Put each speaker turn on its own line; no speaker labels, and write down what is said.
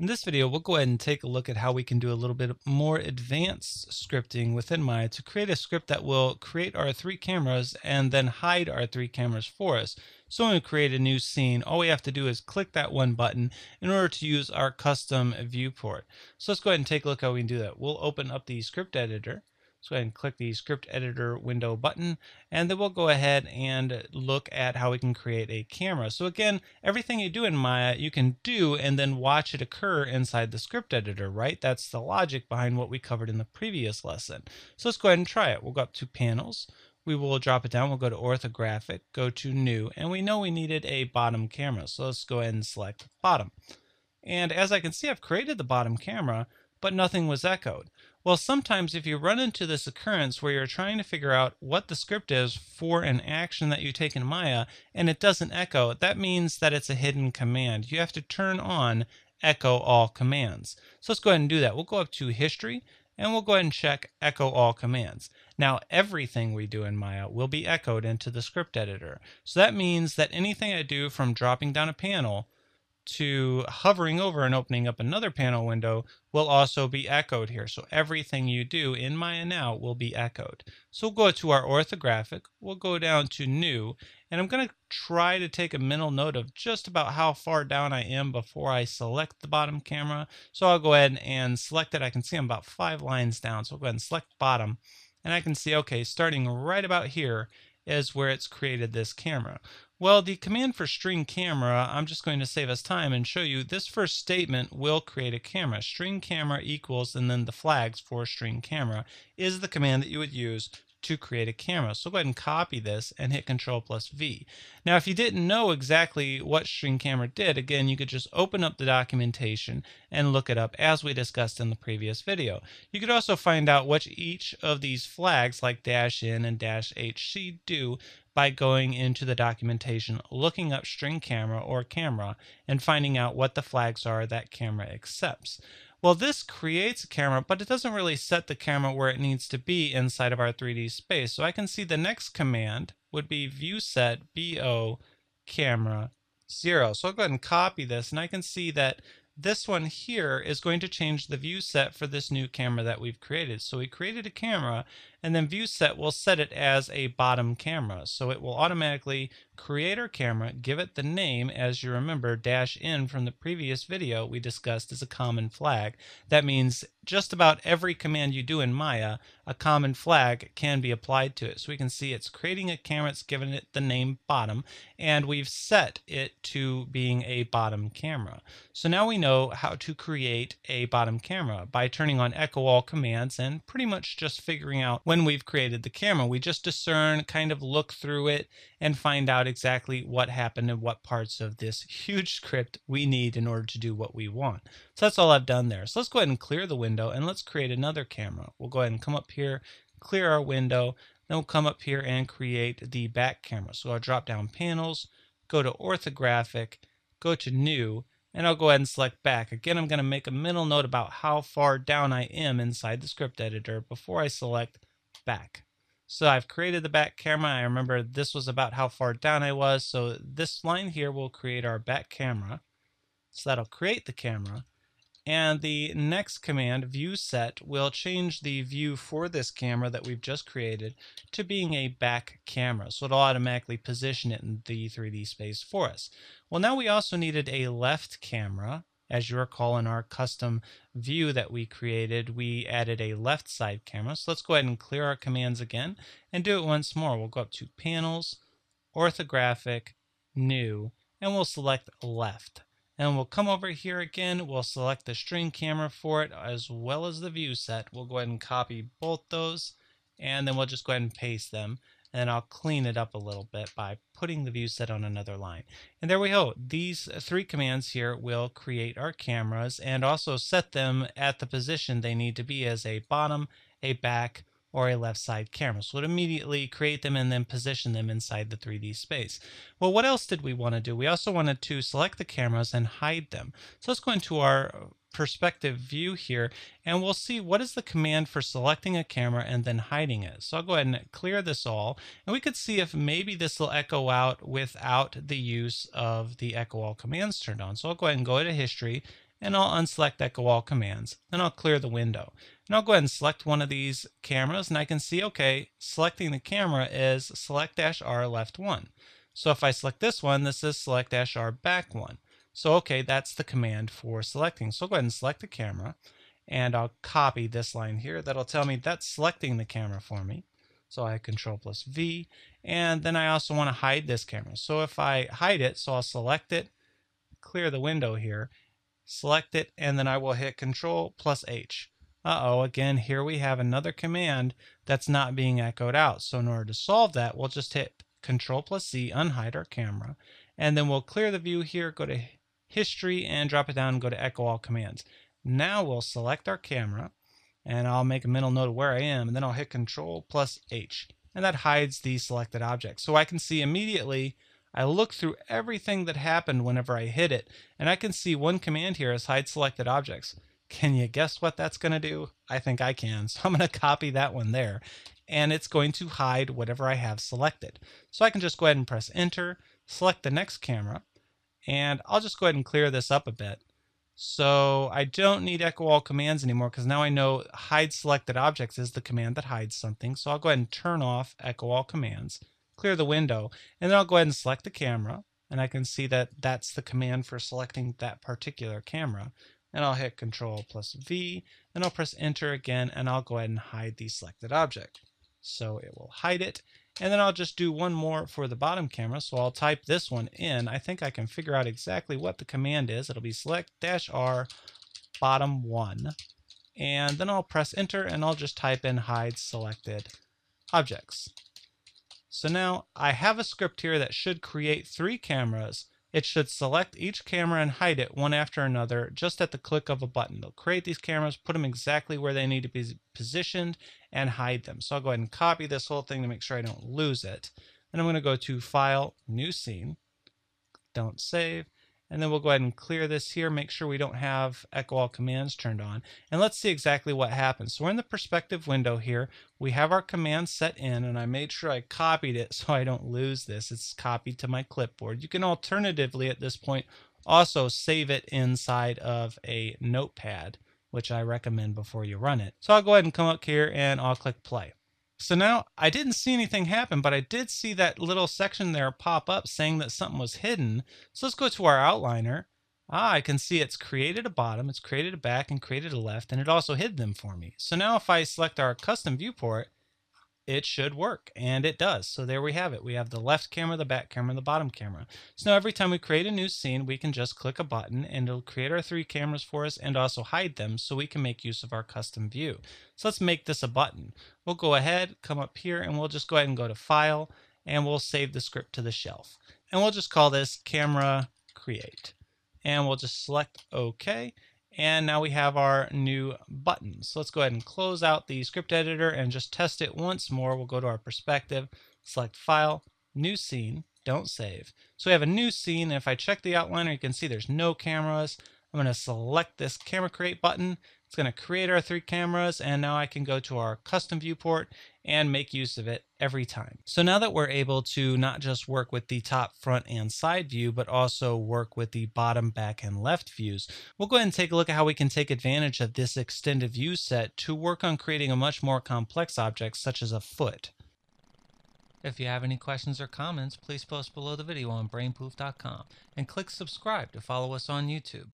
In this video, we'll go ahead and take a look at how we can do a little bit more advanced scripting within Maya to create a script that will create our three cameras and then hide our three cameras for us. So when we create a new scene, all we have to do is click that one button in order to use our custom viewport. So let's go ahead and take a look how we can do that. We'll open up the script editor so go ahead and click the script editor window button and then we'll go ahead and look at how we can create a camera. So again, everything you do in Maya you can do and then watch it occur inside the script editor, right? That's the logic behind what we covered in the previous lesson. So let's go ahead and try it. We'll go up to panels. We will drop it down. We'll go to orthographic, go to new, and we know we needed a bottom camera. So let's go ahead and select bottom. And as I can see, I've created the bottom camera, but nothing was echoed. Well, sometimes if you run into this occurrence where you're trying to figure out what the script is for an action that you take in Maya and it doesn't echo, that means that it's a hidden command. You have to turn on echo all commands. So let's go ahead and do that. We'll go up to history and we'll go ahead and check echo all commands. Now everything we do in Maya will be echoed into the script editor. So that means that anything I do from dropping down a panel to hovering over and opening up another panel window will also be echoed here. So everything you do in Maya Now will be echoed. So we'll go to our orthographic, we'll go down to new, and I'm going to try to take a mental note of just about how far down I am before I select the bottom camera. So I'll go ahead and select it. I can see I'm about five lines down. So I'll go ahead and select bottom, and I can see, okay, starting right about here is where it's created this camera. Well, the command for string camera, I'm just going to save us time and show you this first statement will create a camera. String camera equals and then the flags for string camera is the command that you would use to create a camera. So go ahead and copy this and hit Control plus V. Now, if you didn't know exactly what string camera did, again, you could just open up the documentation and look it up as we discussed in the previous video. You could also find out what each of these flags like dash in and dash HC do by going into the documentation, looking up string camera or camera, and finding out what the flags are that camera accepts. Well, this creates a camera, but it doesn't really set the camera where it needs to be inside of our 3D space. So I can see the next command would be view set BO camera 0. So I'll go ahead and copy this, and I can see that this one here is going to change the view set for this new camera that we've created. So we created a camera and then view set will set it as a bottom camera. So it will automatically create our camera, give it the name, as you remember, dash in from the previous video we discussed as a common flag. That means just about every command you do in Maya, a common flag can be applied to it. So we can see it's creating a camera, it's given it the name bottom, and we've set it to being a bottom camera. So now we know how to create a bottom camera by turning on echo all commands and pretty much just figuring out when we've created the camera. We just discern, kind of look through it, and find out exactly what happened and what parts of this huge script we need in order to do what we want. So that's all I've done there. So let's go ahead and clear the window and let's create another camera. We'll go ahead and come up here, clear our window, then we'll come up here and create the back camera. So I'll drop down panels, go to orthographic, go to new, and I'll go ahead and select back. Again, I'm going to make a mental note about how far down I am inside the script editor before I select back. So I've created the back camera. I remember this was about how far down I was. So this line here will create our back camera. So that'll create the camera. And the next command, view set, will change the view for this camera that we've just created to being a back camera. So it'll automatically position it in the 3D space for us. Well, now we also needed a left camera. As you recall in our custom view that we created, we added a left side camera. So let's go ahead and clear our commands again and do it once more. We'll go up to Panels, Orthographic, New, and we'll select Left. And we'll come over here again, we'll select the string camera for it as well as the view set. We'll go ahead and copy both those and then we'll just go ahead and paste them and I'll clean it up a little bit by putting the view set on another line. And there we go. These uh, three commands here will create our cameras and also set them at the position they need to be as a bottom, a back, or a left side camera. So it immediately create them and then position them inside the 3D space. Well, what else did we want to do? We also wanted to select the cameras and hide them. So let's go into our uh, perspective view here and we'll see what is the command for selecting a camera and then hiding it. So I'll go ahead and clear this all and we could see if maybe this will echo out without the use of the echo all commands turned on. So I'll go ahead and go to history and I'll unselect Echo All Commands. Then I'll clear the window. And I'll go ahead and select one of these cameras and I can see, okay, selecting the camera is Select-R left 1. So if I select this one, this is Select-R back 1. So okay, that's the command for selecting. So I'll go ahead and select the camera and I'll copy this line here. That'll tell me that's selecting the camera for me. So I control plus V and then I also want to hide this camera. So if I hide it, so I'll select it, clear the window here, select it, and then I will hit control plus H. Uh-oh, again, here we have another command that's not being echoed out. So in order to solve that, we'll just hit control plus C, unhide our camera, and then we'll clear the view here, go to history, and drop it down and go to echo all commands. Now we'll select our camera, and I'll make a mental note of where I am, and then I'll hit control plus H and that hides the selected object. So I can see immediately, I look through everything that happened whenever I hit it, and I can see one command here is hide selected objects. Can you guess what that's going to do? I think I can. So I'm going to copy that one there, and it's going to hide whatever I have selected. So I can just go ahead and press enter, select the next camera, and I'll just go ahead and clear this up a bit. So I don't need echo all commands anymore because now I know hide selected objects is the command that hides something. So I'll go ahead and turn off echo all commands, clear the window, and then I'll go ahead and select the camera. And I can see that that's the command for selecting that particular camera. And I'll hit control plus V, and I'll press enter again, and I'll go ahead and hide the selected object. So it will hide it. And then I'll just do one more for the bottom camera. So I'll type this one in. I think I can figure out exactly what the command is. It'll be select dash R bottom one. And then I'll press enter and I'll just type in hide selected objects. So now I have a script here that should create three cameras it should select each camera and hide it one after another just at the click of a button. They'll create these cameras, put them exactly where they need to be positioned, and hide them. So I'll go ahead and copy this whole thing to make sure I don't lose it. And I'm going to go to File, New Scene, don't save, and then we'll go ahead and clear this here, make sure we don't have echo all commands turned on. And let's see exactly what happens. So we're in the perspective window here. We have our command set in, and I made sure I copied it so I don't lose this. It's copied to my clipboard. You can alternatively at this point also save it inside of a notepad, which I recommend before you run it. So I'll go ahead and come up here and I'll click play. So now I didn't see anything happen, but I did see that little section there pop up saying that something was hidden. So let's go to our outliner. Ah, I can see it's created a bottom, it's created a back, and created a left, and it also hid them for me. So now if I select our custom viewport, it should work. And it does. So there we have it. We have the left camera, the back camera, and the bottom camera. So now every time we create a new scene, we can just click a button and it'll create our three cameras for us and also hide them so we can make use of our custom view. So let's make this a button. We'll go ahead, come up here, and we'll just go ahead and go to File, and we'll save the script to the shelf. And we'll just call this Camera Create. And we'll just select OK and now we have our new button. So let's go ahead and close out the script editor and just test it once more. We'll go to our perspective, select File, New Scene, don't save. So we have a new scene. And if I check the outliner, you can see there's no cameras. I'm going to select this camera create button. It's going to create our three cameras and now I can go to our custom viewport and make use of it every time. So now that we're able to not just work with the top, front, and side view, but also work with the bottom, back, and left views, we'll go ahead and take a look at how we can take advantage of this extended view set to work on creating a much more complex object such as a foot. If you have any questions or comments, please post below the video on brainpoof.com and click subscribe to follow us on YouTube.